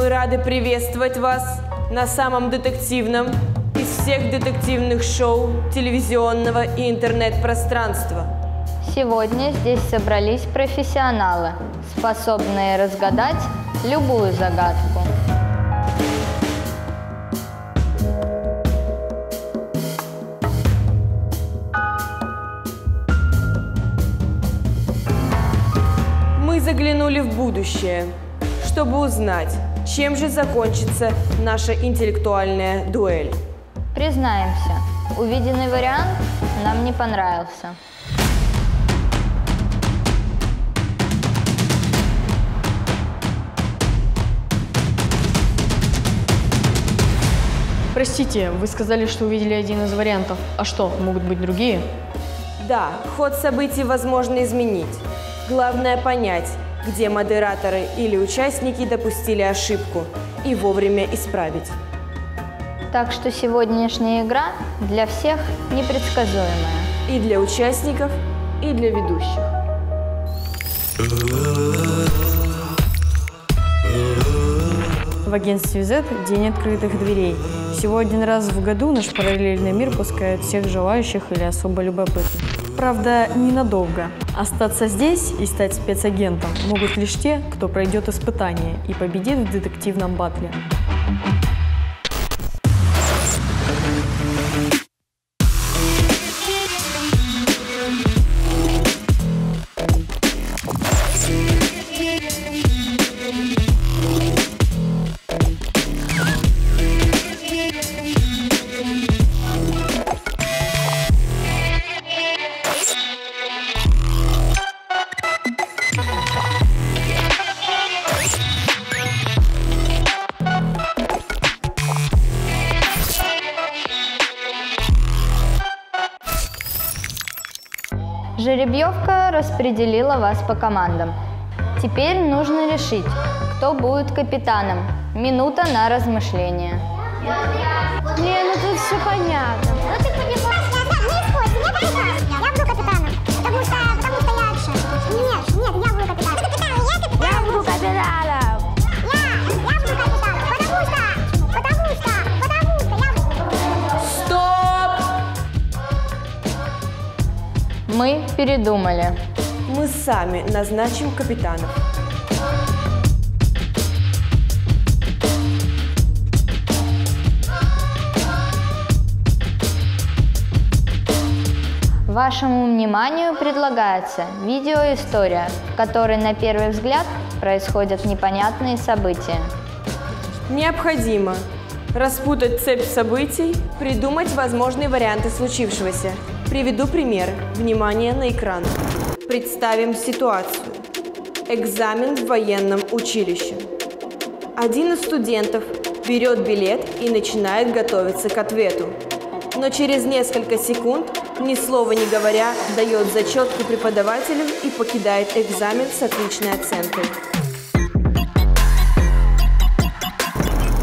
Мы рады приветствовать вас на самом детективном из всех детективных шоу телевизионного и интернет-пространства. Сегодня здесь собрались профессионалы, способные разгадать любую загадку. Мы заглянули в будущее, чтобы узнать, чем же закончится наша интеллектуальная дуэль. Признаемся, увиденный вариант нам не понравился. Простите, вы сказали, что увидели один из вариантов. А что, могут быть другие? Да, ход событий возможно изменить. Главное понять, где модераторы или участники допустили ошибку и вовремя исправить. Так что сегодняшняя игра для всех непредсказуемая. И для участников, и для ведущих. В агентстве Z день открытых дверей. Всего один раз в году наш параллельный мир пускает всех желающих или особо любопытных. Правда, ненадолго. Остаться здесь и стать спецагентом могут лишь те, кто пройдет испытание и победит в детективном батле. Жеребьевка распределила вас по командам. Теперь нужно решить, кто будет капитаном. Минута на размышление. Не, ну тут все понятно. Ну ты понимаешь, Мы передумали. Мы сами назначим капитанов. Вашему вниманию предлагается видеоистория, в которой на первый взгляд происходят непонятные события. Необходимо распутать цепь событий, придумать возможные варианты случившегося. Приведу пример. Внимание на экран. Представим ситуацию. Экзамен в военном училище. Один из студентов берет билет и начинает готовиться к ответу. Но через несколько секунд, ни слова не говоря, дает зачетку преподавателю и покидает экзамен с отличной оценкой.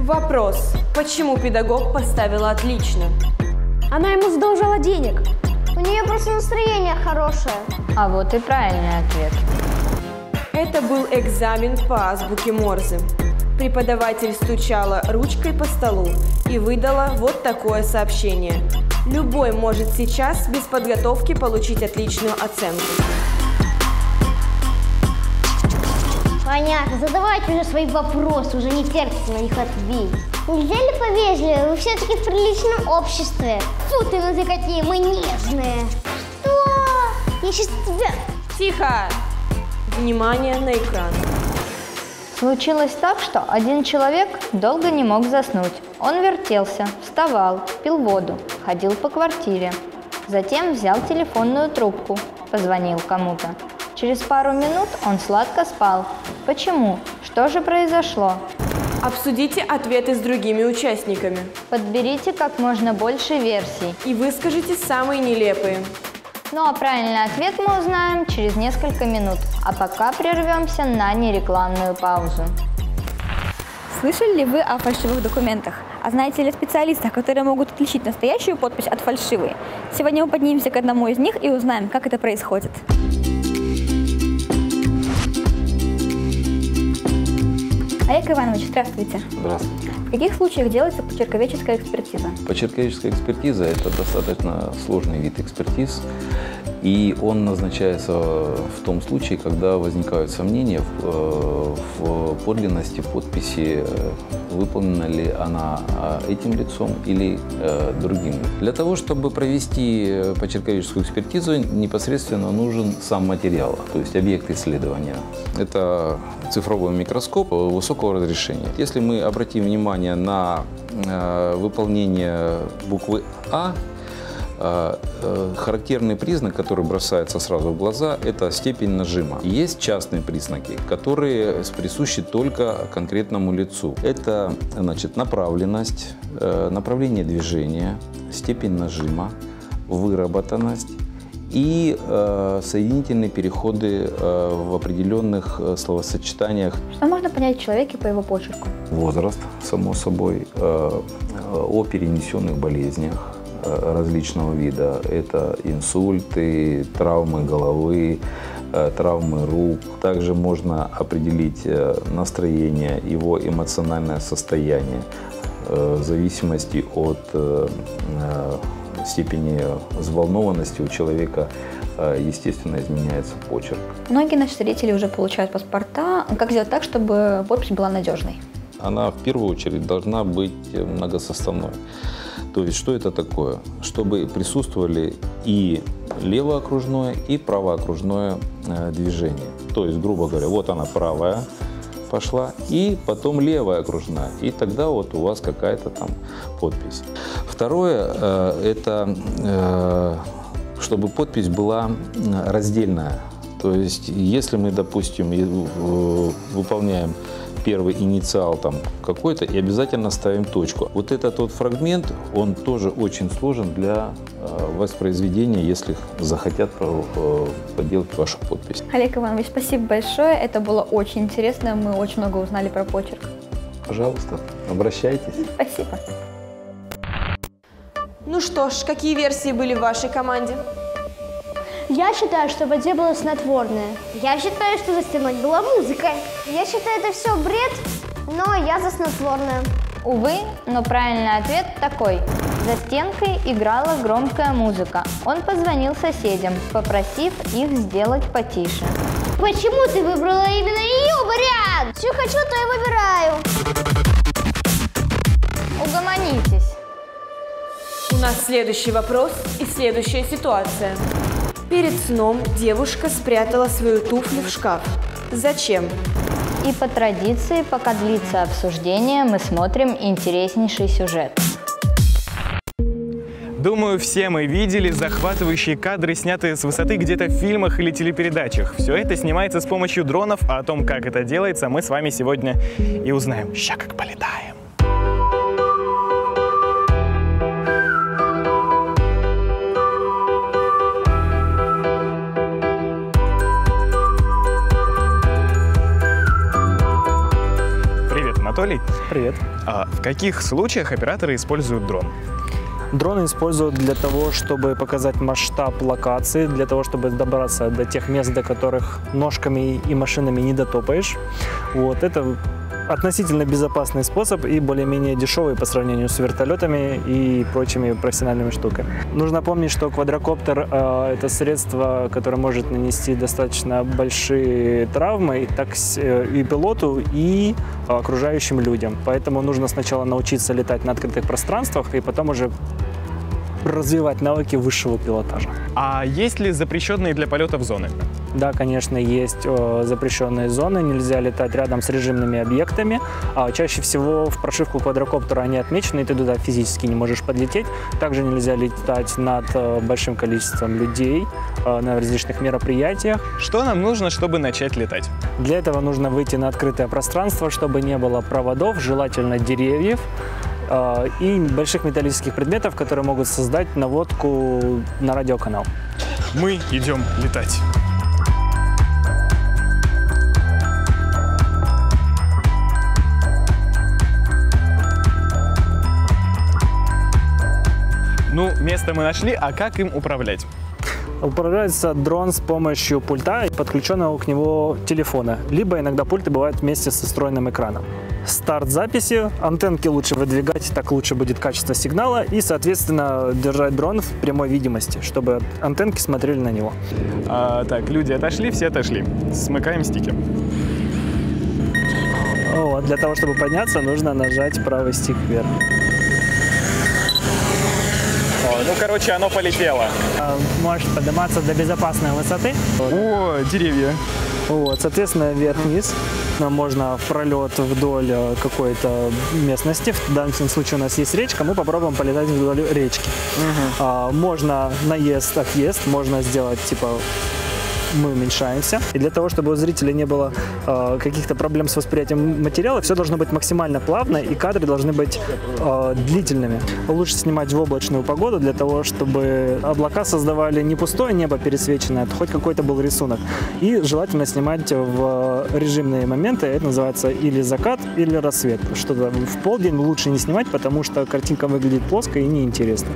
Вопрос. Почему педагог поставила отлично? Она ему задолжала денег. У нее просто настроение хорошее. А вот и правильный ответ. Это был экзамен по азбуке Морзе. Преподаватель стучала ручкой по столу и выдала вот такое сообщение. Любой может сейчас без подготовки получить отличную оценку. Понятно, задавайте уже свои вопросы, уже не терпится на них ответить. Нельзя ли повежливее? Вы все-таки в приличном обществе. Фу ты, ну ты какие мы нежные. Что? Я сейчас тебя... Тихо! Внимание на экран. Случилось так, что один человек долго не мог заснуть. Он вертелся, вставал, пил воду, ходил по квартире. Затем взял телефонную трубку, позвонил кому-то. Через пару минут он сладко спал. Почему? Что же произошло? Обсудите ответы с другими участниками Подберите как можно больше версий. и выскажите самые нелепые. Ну а правильный ответ мы узнаем через несколько минут. А пока прервемся на нерекламную паузу. Слышали ли вы о фальшивых документах? А знаете ли специалистах, которые могут отличить настоящую подпись от фальшивой? Сегодня мы поднимемся к одному из них и узнаем, как это происходит. Олег Иванович, здравствуйте. Здравствуйте. В каких случаях делается почерковедческая экспертиза? Почерковедческая экспертиза – это достаточно сложный вид экспертиз, и он назначается в том случае, когда возникают сомнения в, э, в подлинности подписи, э, выполнена ли она э, этим лицом или другим. Для того, чтобы провести почерковедческую экспертизу, непосредственно нужен сам материал, то есть объект исследования. Это цифровой микроскоп высокого разрешения. Если мы обратим внимание на выполнение буквы А, а, э, характерный признак, который бросается сразу в глаза, это степень нажима. Есть частные признаки, которые присущи только конкретному лицу. Это значит, направленность, э, направление движения, степень нажима, выработанность и э, соединительные переходы э, в определенных э, словосочетаниях. Что можно понять в человеке по его почерку? Возраст, само собой, э, о перенесенных болезнях, Э, различного вида. Это инсульты, травмы головы, э, травмы рук. Также можно определить э, настроение, его эмоциональное состояние в зависимости от степени взволнованности у человека естественно, изменяется почерк. Многие наши зрители уже получают паспорта. Как сделать так, чтобы подпись была надежной? Она в первую очередь должна быть многосоставной. То есть что это такое? Чтобы присутствовали и левоокружное, и правоокружное э, движение. То есть, грубо говоря, вот она правая пошла, и потом левая окружная. И тогда вот у вас какая-то там подпись. Второе, э, это э, чтобы подпись была раздельная. То есть, если мы, допустим, выполняем первый инициал там какой-то и обязательно ставим точку. Вот этот вот фрагмент, он тоже очень сложен для э, воспроизведения, если захотят э, поделать вашу подпись. Олег Иванович, спасибо большое. Это было очень интересно. Мы очень много узнали про почерк. Пожалуйста, обращайтесь. Спасибо. Ну что ж, какие версии были в вашей команде? Я считаю, что в воде было снотворное. Я считаю, что за стеной была музыка. Я считаю, это все бред, но я за снотворное. Увы, но правильный ответ такой. За стенкой играла громкая музыка. Он позвонил соседям, попросив их сделать потише. Почему ты выбрала именно ее вариант? Что хочу, то и выбираю. Угомонитесь. У нас следующий вопрос и следующая ситуация. Перед сном девушка спрятала свою туфлю в шкаф. Зачем? И по традиции, пока длится обсуждение, мы смотрим интереснейший сюжет. Думаю, все мы видели захватывающие кадры, снятые с высоты где-то в фильмах или телепередачах. Все это снимается с помощью дронов, а о том, как это делается, мы с вами сегодня и узнаем. Ща как полетаем. Анатолий. Привет. А в каких случаях операторы используют дрон? Дроны используют для того, чтобы показать масштаб локации, для того, чтобы добраться до тех мест, до которых ножками и машинами не дотопаешь. Вот это относительно безопасный способ и более-менее дешевый по сравнению с вертолетами и прочими профессиональными штуками. Нужно помнить, что квадрокоптер э, это средство, которое может нанести достаточно большие травмы так э, и пилоту, и окружающим людям. Поэтому нужно сначала научиться летать на открытых пространствах и потом уже развивать навыки высшего пилотажа. А есть ли запрещенные для полетов зоны? Да, конечно, есть запрещенные зоны, нельзя летать рядом с режимными объектами. А чаще всего в прошивку квадрокоптера они отмечены, и ты туда физически не можешь подлететь. Также нельзя летать над э, большим количеством людей э, на различных мероприятиях. Что нам нужно, чтобы начать летать? Для этого нужно выйти на открытое пространство, чтобы не было проводов, желательно деревьев, э, и больших металлических предметов, которые могут создать наводку на радиоканал. Мы идем летать. Ну, место мы нашли, а как им управлять? Управляется дрон с помощью пульта и подключенного к нему телефона. Либо иногда пульты бывают вместе со встроенным экраном. старт записи. Антенки лучше выдвигать, так лучше будет качество сигнала. И, соответственно, держать дрон в прямой видимости, чтобы антенки смотрели на него. А, так, люди отошли, все отошли. Смыкаем стики. Вот, для того, чтобы подняться, нужно нажать правый стик вверх. О, ну, короче, оно полетело. А, Может подниматься до безопасной высоты. О, деревья. Вот, соответственно, вверх-вниз. Нам можно в пролет вдоль э, какой-то местности. В данном случае у нас есть речка, мы попробуем полетать вдоль речки. А, можно наезд, отъезд, можно сделать типа мы уменьшаемся. И для того, чтобы у зрителя не было э, каких-то проблем с восприятием материала, все должно быть максимально плавно, и кадры должны быть э, длительными. Лучше снимать в облачную погоду для того, чтобы облака создавали не пустое небо пересвеченное, а хоть какой-то был рисунок. И желательно снимать в режимные моменты, это называется или закат, или рассвет. Что-то в полдень лучше не снимать, потому что картинка выглядит плоско и неинтересно.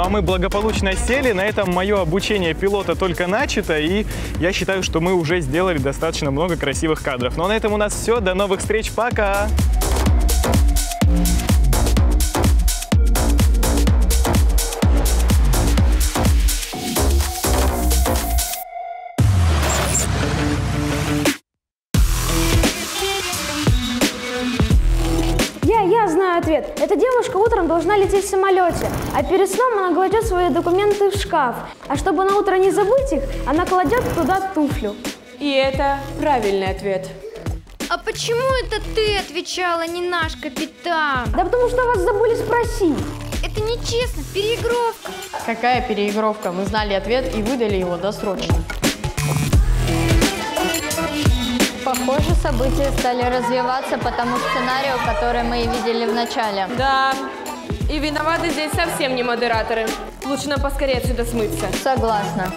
Ну а мы благополучно сели. На этом мое обучение пилота только начато. И я считаю, что мы уже сделали достаточно много красивых кадров. Но на этом у нас все. До новых встреч. Пока! Я, Эта девушка утром должна лететь в самолете, а перед сном она кладет свои документы в шкаф. А чтобы на утро не забыть их, она кладет туда туфлю. И это правильный ответ. А почему это ты отвечала, не наш капитан? Да потому что вас забыли спросить. Это нечестно, переигровка. Какая переигровка? Мы знали ответ и выдали его досрочно. Похоже, события стали развиваться по тому сценарию, который мы и видели в начале. Да. И виноваты здесь совсем не модераторы. Лучше нам поскорее отсюда смыться. Согласна.